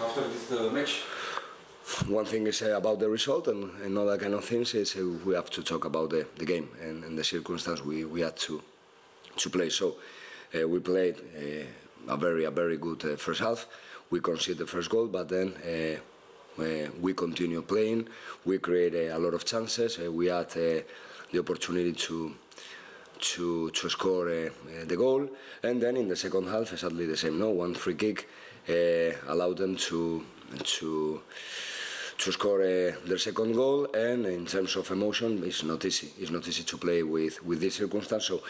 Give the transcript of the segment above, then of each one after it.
after this uh, match? One thing is uh, about the result, and, and other kind of things is uh, we have to talk about the, the game and, and the circumstance we, we had to to play. So uh, we played uh, a very a very good uh, first half. We conceded the first goal, but then. Uh, uh, we continue playing. We create uh, a lot of chances. We had the opportunity to to to score uh, uh, the goal, and then in the second half, exactly the same. No, one free kick uh, allowed them to to to score uh, their second goal. And in terms of emotion, it's not easy. It's not easy to play with with this circumstance. So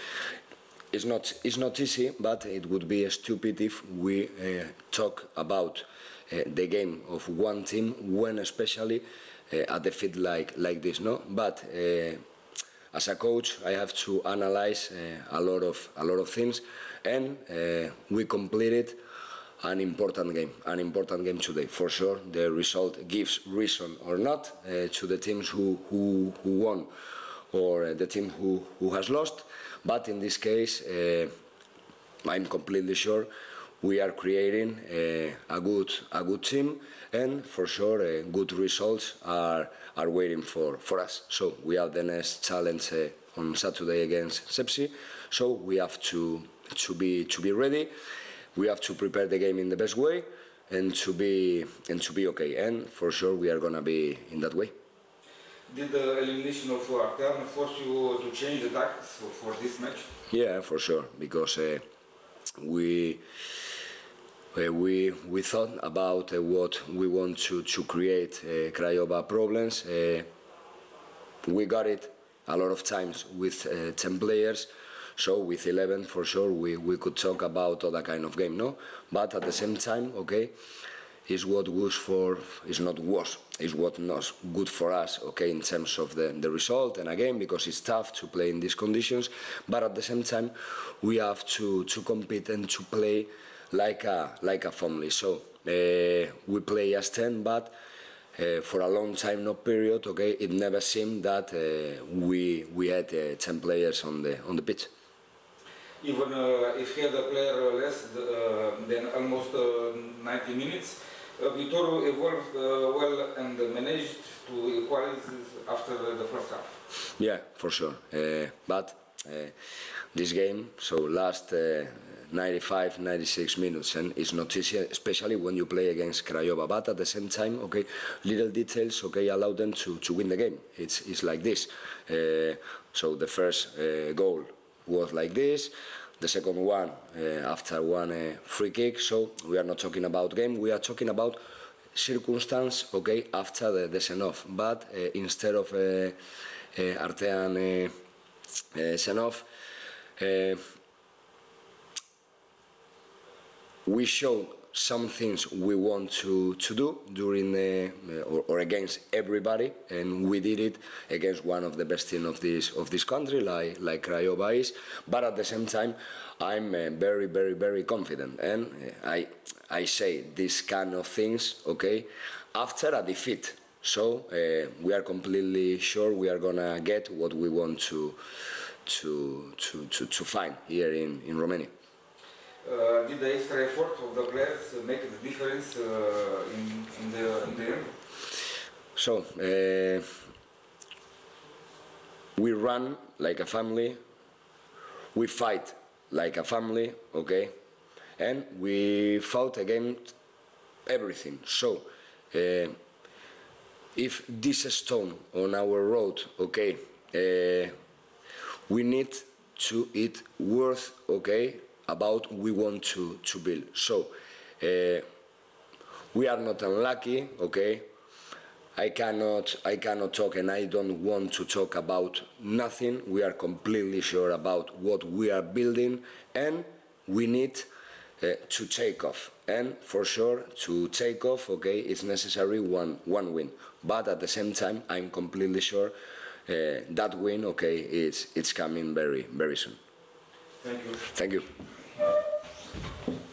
it's not it's not easy, but it would be stupid if we uh, talk about uh, the game of one team when especially at the field like like this. No, but. Uh, as a coach, I have to analyze uh, a lot of a lot of things, and uh, we completed an important game, an important game today. For sure, the result gives reason or not uh, to the teams who who, who won or the team who, who has lost. But in this case, uh, I'm completely sure we are creating uh, a good a good team, and for sure, uh, good results are are waiting for, for us. So we have the next challenge uh, on Saturday against Sepsi. So we have to to be to be ready. We have to prepare the game in the best way, and to be and to be okay. And for sure, we are gonna be in that way. Did the elimination of Artean force you to change the tactics for, for this match? Yeah, for sure, because uh, we we we thought about uh, what we want to to create uh, Craiova problems. Uh, we got it a lot of times with uh, 10 players. So with 11, for sure, we, we could talk about other kind of game, no? But at the same time, okay, is what was for is not was is what not good for us okay in terms of the, the result and again because it's tough to play in these conditions but at the same time we have to to compete and to play like a like a family so uh, we play as 10 but uh, for a long time no period okay it never seemed that uh, we we had uh, 10 players on the on the pitch Even uh, if he had a player less uh, than almost uh, 90 minutes, uh, Viitorul evolved uh, well and managed to equalize after the first half. Yeah, for sure. Uh, but this game, so last uh, 95, 96 minutes, and it's not easy, especially when you play against Craiova. But at the same time, okay, little details, okay, allow them to, to win the game. It's, it's like this. Uh, so the first uh, goal was like this. The second one uh, after one uh, free kick. So we are not talking about game. We are talking about circumstance. Okay, after the, the send off. But uh, instead of uh, uh, Artean Eh, send off, uh, eh, we showed some things we want to, to do during the, or, or against everybody, and we did it against one of the best teams of this of this country, like like Craiova is. But at the same time, I'm very very very confident, and I I say this kind of things, okay, after a defeat. So uh, we are completely sure we are gonna get what we want to to to to, to find here in in Romania. Uh, did the extra effort of the players make the difference uh, in, in, the, in the end? So uh, we run like a family, we fight like a family, okay, and we fought against everything. So uh, if this stone on our road, okay, uh, we need to it worth, okay, about we want to, to build. So uh, we are not unlucky, okay. I cannot, I cannot talk, and I don't want to talk about nothing. We are completely sure about what we are building, and we need uh, to take off. And for sure, to take off, okay, it's necessary one one win. But at the same time, I'm completely sure uh, that win, okay, it's it's coming very very soon. Thank you. Thank you.